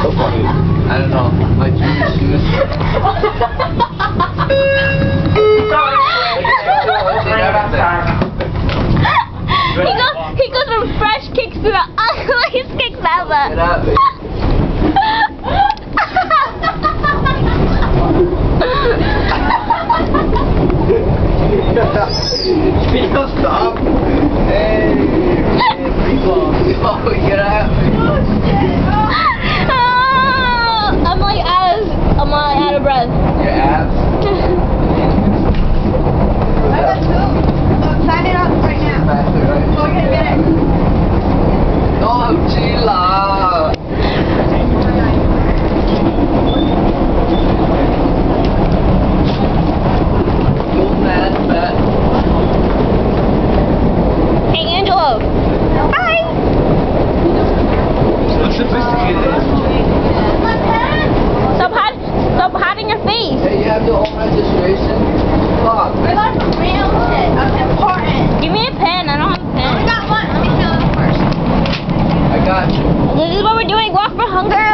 I don't know. My Jimmy shoes. he goes he goes from fresh kicks to the ugliest kicks ever. People stop. Hey, people. Oh, get out. Ah, I'm like out of I'm like out of breath. Do all registration? Fuck. We're going for real shit. That's important. Give me a pen. I don't have a pen. I got one. Let me fill it first. I got you. This is what we're doing. Walk for hunger.